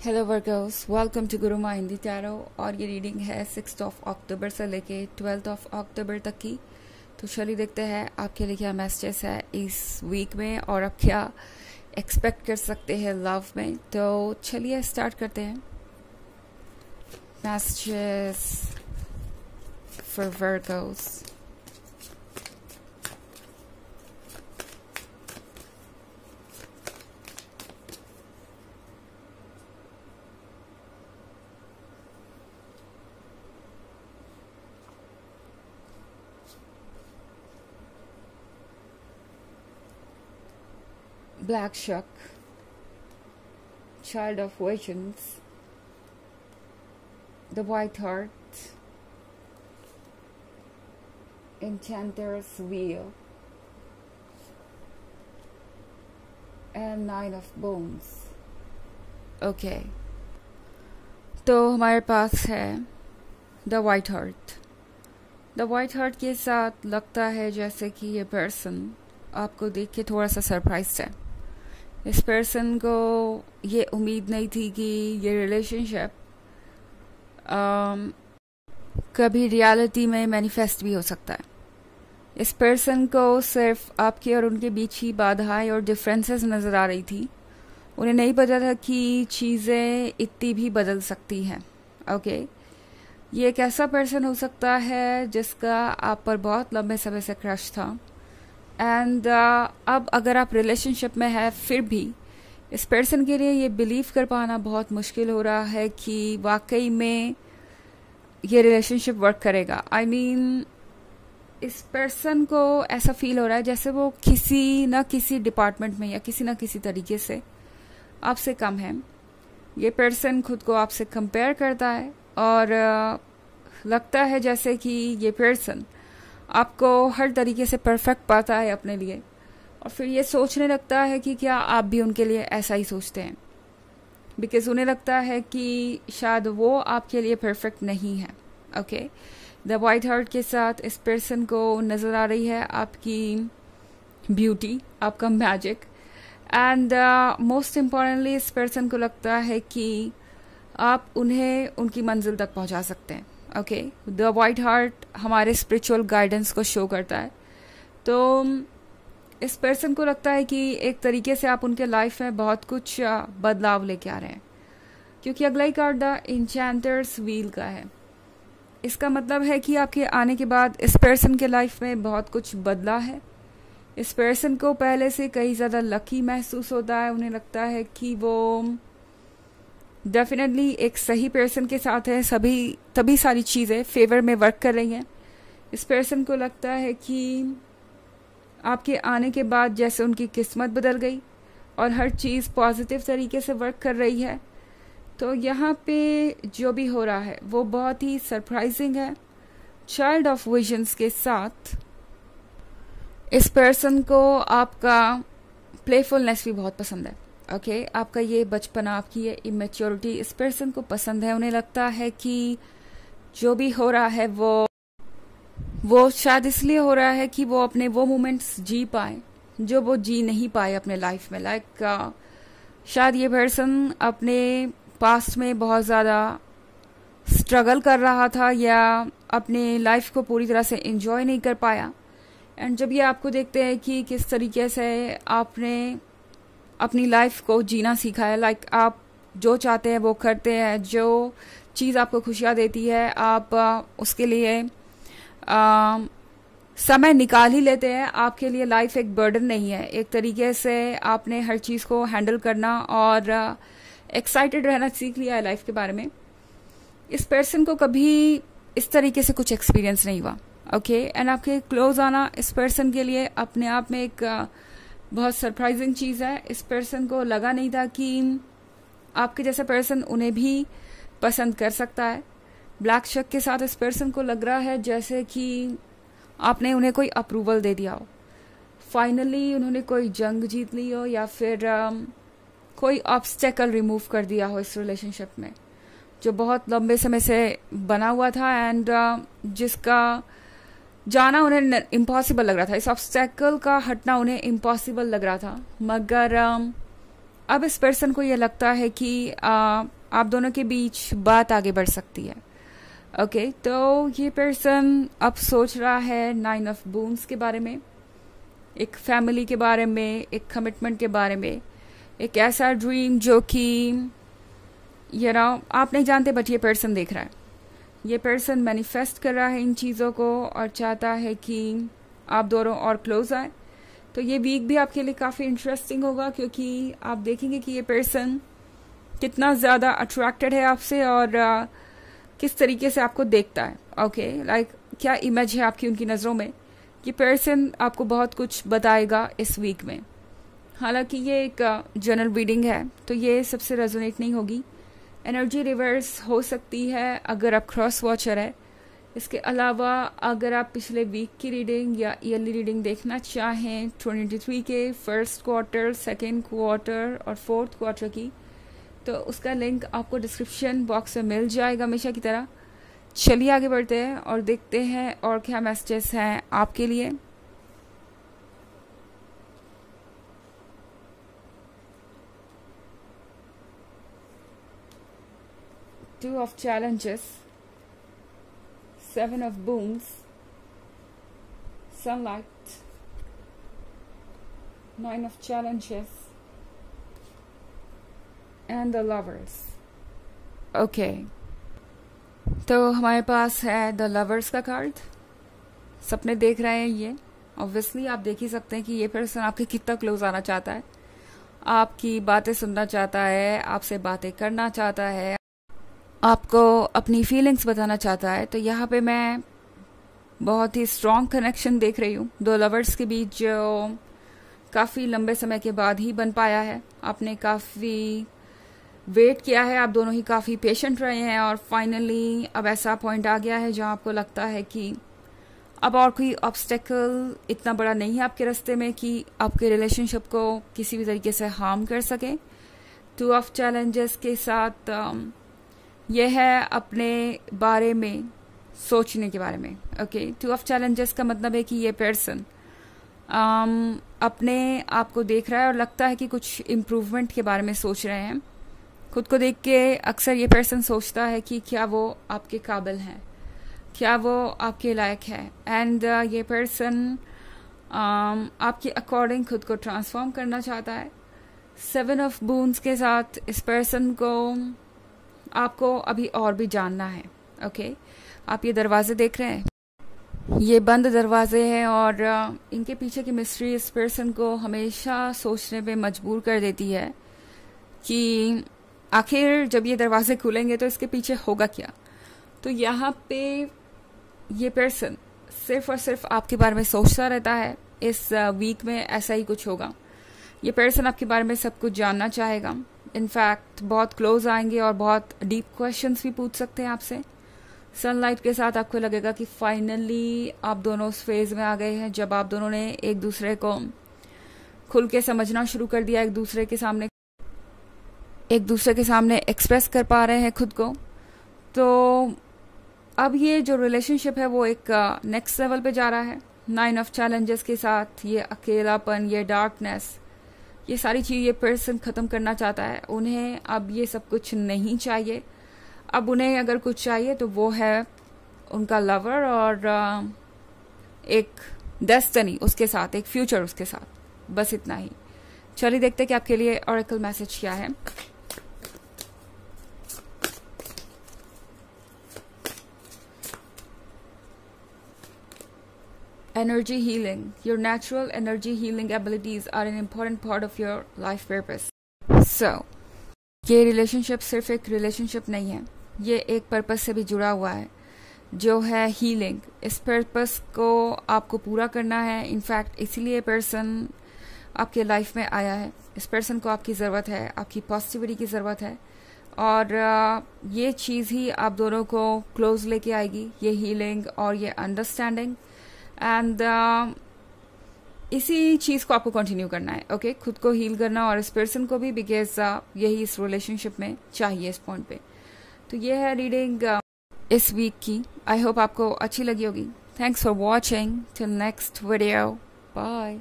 Hello वर्गर्स welcome to गुरु माँ Hindi tarot और ये रीडिंग है सिक्स ऑफ़ अक्टूबर से लेके ट्वेल्थ ऑफ़ अक्टूबर तक की। तो चलिए देखते हैं, आपके लिए क्या मैसेजेस है इस वीक में और आप क्या एक्सपेक्ट कर सकते हैं लव में। तो चलिए स्टार्ट करते हैं। Messages for Virgos Black Shuck, Child of Visions, The White Heart, Enchanter's Wheel, and Nine of Bones. okay. तो हमारे पास है the white heart the white heart के साथ लगता है जैसे कि ये पर्सन आपको देख के थोड़ा सा सरप्राइज़ है इस पर्सन को ये उम्मीद नहीं थी कि ये रिलेशनशिप um, कभी रियलिटी में मैनिफेस्ट भी हो सकता है। इस पर्सन को सिर्फ़ आपके और उनके बीच ही बाधाएँ और डिफरेंसेस नज़र आ रही थी। उन्हें नहीं पता था कि चीज़ें इतनी भी बदल सकती हैं। Okay okay? ये एक ऐसा पर्सन हो सकता है जिसका आप पर बहुत लंबे समय से क्रश था। एंड uh, अब अगर आप रिलेशनशिप में है फिर भी इस पर्सन के लिए ये बिलीव कर पाना बहुत मुश्किल हो रहा है कि वाकई में ये रिलेशनशिप वर्क करेगा। आई I मीन mean, इस पर्सन को ऐसा फील हो रहा है जैसे वो किसी न किसी डिपार्टमेंट में या किसी न किसी तरीके से आपसे कम है। ये पर्सन खुद को आपसे कंपेयर करता है और uh, लगता है जैसे कि ये पर्सन आपको हर तरीके से परफेक्ट पाता है अपने लिए। और फिर ये सोचने लगता है कि क्या आप भी उनके लिए ऐसा ही सोचते हैं। बिकॉज़ उन्हें लगता है कि शायद वो आपके लिए परफेक्ट नहीं है। ओके द वाइट हार्ट के साथ इस पर्सन को नज़र आ रही है आपकी ब्यूटी आपका मैजिक एंड मोस्ट इम्पॉर्टेंटली इस पर्सन को लगता है कि आप उन्हें, उनकी मंजिल तक पहुँचा सकते हैं। ओके द वाइट हार्ट हमारे स्पिरिचुअल गाइडेंस को शो करता है। तो इस पर्सन को लगता है कि एक तरीके से आप उनके लाइफ में बहुत कुछ बदलाव लेके आ रहे हैं। क्योंकि अगला ही कार्ड द इंचैंटर्स व्हील का है। इसका मतलब है कि आपके आने के बाद इस पर्सन के लाइफ में बहुत कुछ बदला है। इस पर्सन को पहले से कहीं ज़्यादा लकी महसूस होता है। उन्हें लगता है कि वो डेफिनेटली एक सही पर्सन के साथ है। सभी, तभी सारी चीज़ें फेवर में वर्क कर रही हैं। इस पर्सन को लगता है कि आपके आने के बाद जैसे उनकी किस्मत बदल गई और हर चीज़ पॉजिटिव तरीके से वर्क कर रही है तो यहाँ पे जो भी हो रहा है, वो बहुत ही सरप्राइजिंग है। चाइल्ड ऑफ़ विजन्स के साथ इस पर्सन को आपका प्लेफुलनेस भी बहुत पसंद है। ओके okay, आपका ये बचपना आपकी ये इमेच्योरिटी इस पर्सन को पसंद है उन्हें लगता है कि जो भी हो रहा है वो वो शायद इसलिए हो रहा है कि वो अपने वो मोमेंट्स जी पाए जो वो जी नहीं पाए अपने लाइफ में। लाइक like, शायद ये पर्सन अपने पास्ट में बहुत ज़्यादा स्ट्रगल कर रहा था या अपने लाइफ को पूरी तरह से एंजॉय नहीं कर पाया। एंड जब ये आपको देखते हैं कि किस तरीके से आपने अपनी लाइफ को जीना सीखा है। लाइक like, आप जो चाहते हैं वो करते हैं। जो चीज़ आपको खुशियाँ देती है आप उसके लिए आ, समय निकाल ही लेते हैं। आपके लिए लाइफ एक बर्डन नहीं है। एक तरीके से आपने हर चीज़ को हैंडल करना और एक्साइटेड रहना सीख लिया है लाइफ के बारे में। इस पर्सन को कभी इस तरीके से कुछ एक्सपीरियंस नहीं हुआ। Okay okay? एंड आपके क्लोज आना इस पर्सन के लिए अपने आप में एक uh, बहुत सरप्राइजिंग चीज़ है। इस पर्सन को लगा नहीं था कि आपके जैसा पर्सन उन्हें भी पसंद कर सकता है। ब्लैक शक के साथ इस पर्सन को लग रहा है जैसे कि आपने उन्हें कोई अप्रूवल दे दिया हो। फाइनली उन्होंने कोई जंग जीत ली हो या फिर um, कोई ऑब्स्टेकल रिमूव कर दिया हो इस रिलेशनशिप में जो बहुत लंबे समय से बना हुआ था एंड uh, जिसका जाना उन्हें इम्पॉसिबल लग रहा था। इस ऑब्स्टेकल का हटना उन्हें इम्पॉसिबल लग रहा था। मगर um, अब इस पर्सन को यह लगता है कि आ, आप दोनों के बीच बात आगे बढ़ सकती है। ओके okay, तो ये पर्सन अब सोच रहा है नाइन ऑफ़ बून्स के बारे में एक फैमिली के बारे में एक कमिटमेंट के बारे में एक ऐसा ड्रीम जो कि ये नो आप नहीं जानते बट ये पर्सन देख रहा है। ये पर्सन मैनिफेस्ट कर रहा है इन चीज़ों को और चाहता है कि आप दोनों और क्लोज आए। तो ये वीक भी आपके लिए काफ़ी इंटरेस्टिंग होगा क्योंकि आप देखेंगे कि ये पर्सन कितना ज़्यादा अट्रैक्टेड है आपसे और uh, किस तरीके से आपको देखता है। ओके लाइक like, क्या इमेज है आपकी उनकी नज़रों में? ये पर्सन आपको बहुत कुछ बताएगा इस वीक में। हालाँकि ये एक जनरल uh, रीडिंग है तो ये सबसे रेजोनेट नहीं होगी। एनर्जी रिवर्स हो सकती है अगर आप क्रॉस वॉचर है। इसके अलावा अगर आप पिछले वीक की रीडिंग या ईयरली रीडिंग देखना चाहें 23 के फ़र्स्ट क्वार्टर सेकेंड क्वार्टर और फोर्थ क्वार्टर की तो उसका लिंक आपको डिस्क्रिप्शन बॉक्स में मिल जाएगा हमेशा की तरह। चलिए आगे बढ़ते हैं और देखते हैं और क्या मैसेजेस हैं आपके लिए। Two of challenges, seven of booms, sunlight, nine of challenges, and the lovers. Okay. तो हमारे पास है द लवर्स का कार्ड सपने देख रहे हैं ये ऑब्वियसली आप देख ही सकते हैं कि ये पर्सन आपके कितना क्लोज आना चाहता है आपकी बातें सुनना चाहता है आपसे बातें करना चाहता है आपको अपनी फीलिंग्स बताना चाहता है तो यहाँ पे मैं बहुत ही स्ट्रॉन्ग कनेक्शन देख रही हूँ। दो लवर्स के बीच जो काफ़ी लंबे समय के बाद ही बन पाया है। आपने काफ़ी वेट किया है आप दोनों ही काफ़ी पेशेंट रहे हैं और फाइनली अब ऐसा पॉइंट आ गया है जहाँ आपको लगता है कि अब और कोई ऑब्स्टेकल इतना बड़ा नहीं है आपके रास्ते में कि आपके रिलेशनशिप को किसी भी तरीके से हार्म कर सके। टू ऑफ़ चैलेंजेस के साथ um, यह है अपने बारे में सोचने के बारे में। ओके टू ऑफ़ चैलेंजेस का मतलब है कि ये पर्सन um, अपने आप को देख रहा है और लगता है कि कुछ इम्प्रूवमेंट के बारे में सोच रहे हैं। खुद को देख के अक्सर ये पर्सन सोचता है कि क्या वो आपके काबिल हैं क्या वो आपके लायक है। एंड uh, ये पर्सन um, आपके अकॉर्डिंग खुद को ट्रांसफॉर्म करना चाहता है। सेवन ऑफ़ बूंस के साथ इस पर्सन को आपको अभी और भी जानना है ओके आप ये दरवाजे देख रहे हैं? ये बंद दरवाजे हैं और इनके पीछे की मिस्ट्री इस पर्सन को हमेशा सोचने पे मजबूर कर देती है कि आखिर जब ये दरवाजे खुलेंगे तो इसके पीछे होगा क्या? तो यहाँ पे ये पर्सन सिर्फ़ और सिर्फ़ आपके बारे में सोचता रहता है, इस वीक में ऐसा ही कुछ होगा। ये पर्सन आपके बारे में सब कुछ जानना चाहेगा। इनफैक्ट बहुत क्लोज आएँगे और बहुत डीप क्वेश्चंस भी पूछ सकते हैं आपसे। सनलाइट के साथ आपको लगेगा कि फाइनली आप दोनों उस फ़ेज़ में आ गए हैं जब आप दोनों ने एक दूसरे को खुल के समझना शुरू कर दिया एक दूसरे के सामने। एक दूसरे के सामने एक्सप्रेस कर पा रहे हैं खुद को। तो अब ये जो रिलेशनशिप है वो एक नेक्स्ट uh, लेवल पे जा रहा है। नाइन ऑफ़ चैलेंजेस के साथ ये अकेलापन ये डार्कनेस ये सारी चीज़ ये पर्सन ख़त्म करना चाहता है। उन्हें अब ये सब कुछ नहीं चाहिए। अब उन्हें अगर कुछ चाहिए तो वो है उनका लवर और एक डेस्टनी उसके साथ, एक फ्यूचर उसके साथ। बस इतना ही। चलिए देखते हैं कि आपके लिए ऑरिकल मैसेज क्या है। Energy healing. Your natural energy healing abilities are an important part of your life purpose. So, ये रिलेशनशिप सिर्फ़ एक रिलेशनशिप नहीं है. ये एक पर्पस से भी जुड़ा हुआ है जो है हीलिंग इस पर्पस को आपको पूरा करना है. इनफैक्ट इसीलिए पर्सन आपके लाइफ में आया है. इस पर्सन को आपकी ज़रूरत है आपकी पॉजिटिविटी की ज़रूरत है. और ये चीज़ ही आप दोनों को क्लोज लेके आएगी. ये हीलिंग और ये अंडरस्टैंडिंग एंड uh, इसी चीज़ को आपको कंटिन्यू करना है ओके okay? खुद को हील करना और इस पर्सन को भी बिकॉज़ uh, यही इस रिलेशनशिप में चाहिए इस पॉइंट पे। तो ये है रीडिंग uh, इस वीक की। आई होप आपको अच्छी लगी होगी। Thanks for watching till next video bye